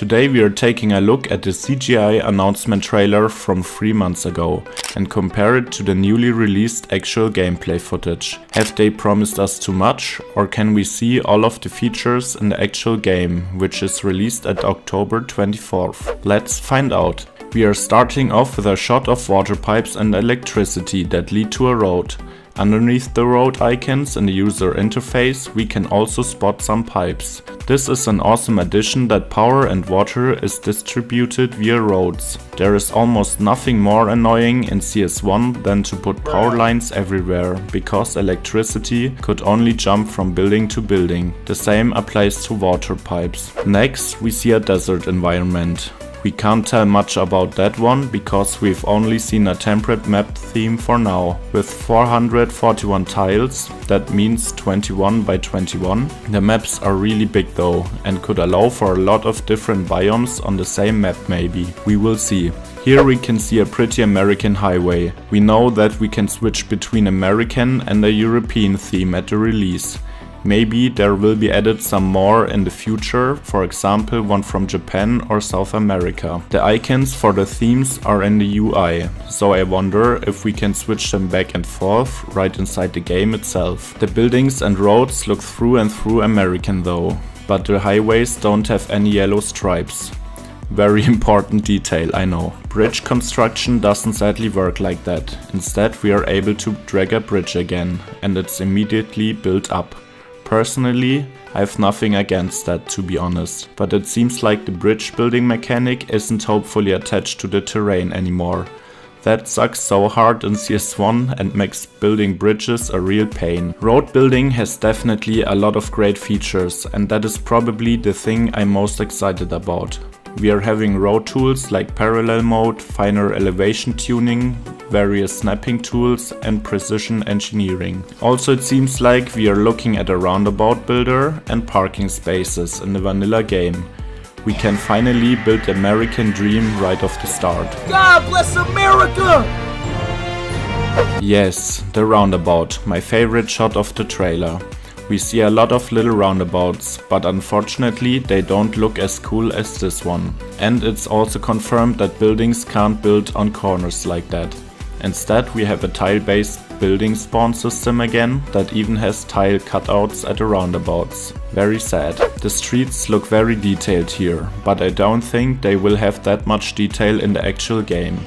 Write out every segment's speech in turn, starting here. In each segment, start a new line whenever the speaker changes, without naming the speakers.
Today we are taking a look at the CGI announcement trailer from 3 months ago and compare it to the newly released actual gameplay footage. Have they promised us too much or can we see all of the features in the actual game which is released at October 24th? Let's find out. We are starting off with a shot of water pipes and electricity that lead to a road. Underneath the road icons in the user interface we can also spot some pipes. This is an awesome addition that power and water is distributed via roads. There is almost nothing more annoying in CS1 than to put power lines everywhere, because electricity could only jump from building to building. The same applies to water pipes. Next we see a desert environment. We can't tell much about that one because we've only seen a temperate map theme for now. With 441 tiles, that means 21 by 21. The maps are really big though and could allow for a lot of different biomes on the same map maybe. We will see. Here we can see a pretty American highway. We know that we can switch between American and a European theme at the release. Maybe there will be added some more in the future, for example one from Japan or South America. The icons for the themes are in the UI, so I wonder if we can switch them back and forth right inside the game itself. The buildings and roads look through and through American though, but the highways don't have any yellow stripes. Very important detail, I know. Bridge construction doesn't sadly work like that. Instead we are able to drag a bridge again, and it's immediately built up. Personally, I have nothing against that to be honest, but it seems like the bridge building mechanic isn't hopefully attached to the terrain anymore. That sucks so hard in CS1 and makes building bridges a real pain. Road building has definitely a lot of great features and that is probably the thing I'm most excited about. We are having road tools like parallel mode, finer elevation tuning, various snapping tools and precision engineering. Also it seems like we are looking at a roundabout builder and parking spaces in the vanilla game. We can finally build the American dream right off the start.
God bless America!
Yes, the roundabout, my favorite shot of the trailer. We see a lot of little roundabouts, but unfortunately they don't look as cool as this one. And it's also confirmed that buildings can't build on corners like that. Instead we have a tile-based building spawn system again that even has tile cutouts at the roundabouts. Very sad. The streets look very detailed here, but I don't think they will have that much detail in the actual game.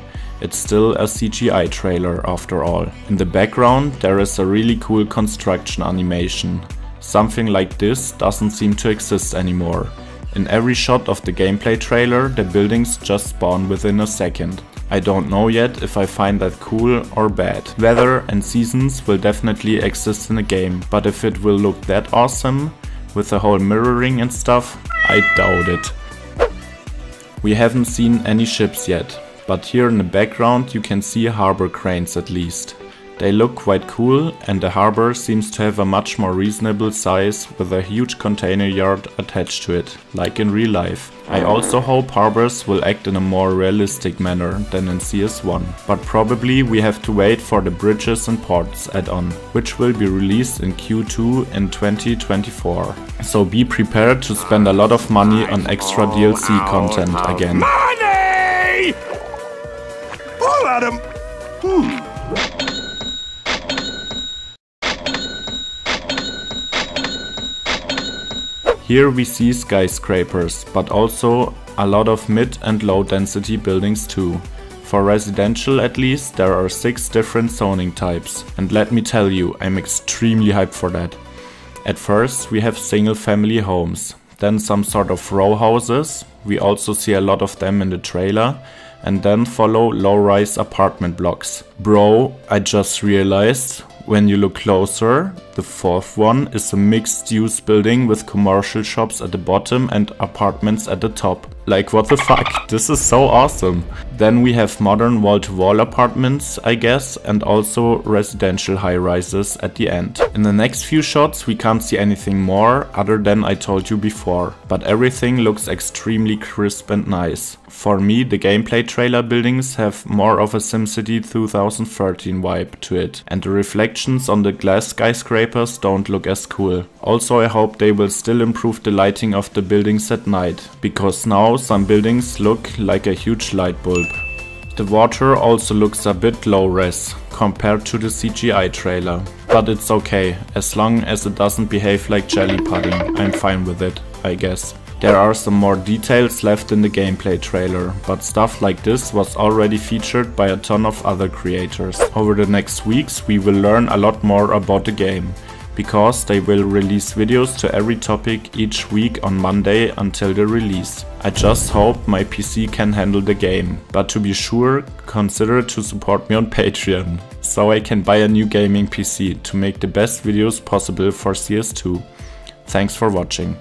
It's still a CGI trailer after all. In the background there is a really cool construction animation. Something like this doesn't seem to exist anymore. In every shot of the gameplay trailer the buildings just spawn within a second. I don't know yet if I find that cool or bad. Weather and seasons will definitely exist in the game, but if it will look that awesome, with the whole mirroring and stuff, I doubt it. We haven't seen any ships yet, but here in the background you can see harbor cranes at least. They look quite cool and the harbor seems to have a much more reasonable size with a huge container yard attached to it, like in real life. I also hope harbors will act in a more realistic manner than in CS1, but probably we have to wait for the Bridges and Ports add-on, which will be released in Q2 in 2024. So be prepared to spend a lot of money on extra DLC content again.
Money! Pull at him!
Here we see skyscrapers, but also a lot of mid and low density buildings too. For residential at least, there are 6 different zoning types. And let me tell you, I'm extremely hyped for that. At first we have single family homes, then some sort of row houses, we also see a lot of them in the trailer, and then follow low-rise apartment blocks. Bro, I just realized, when you look closer, the fourth one is a mixed-use building with commercial shops at the bottom and apartments at the top. Like what the fuck, this is so awesome. Then we have modern wall-to-wall -wall apartments, I guess, and also residential high-rises at the end. In the next few shots we can't see anything more other than I told you before, but everything looks extremely crisp and nice. For me the gameplay trailer buildings have more of a SimCity 2013 vibe to it, and the reflections on the glass skyscrapers don't look as cool. Also I hope they will still improve the lighting of the buildings at night, because now some buildings look like a huge light bulb. The water also looks a bit low res compared to the CGI trailer. But it's okay, as long as it doesn't behave like jelly pudding, I'm fine with it, I guess. There are some more details left in the gameplay trailer, but stuff like this was already featured by a ton of other creators. Over the next weeks we will learn a lot more about the game, because they will release videos to every topic each week on Monday until the release. I just hope my PC can handle the game, but to be sure, consider to support me on Patreon, so I can buy a new gaming PC to make the best videos possible for CS2. Thanks for watching.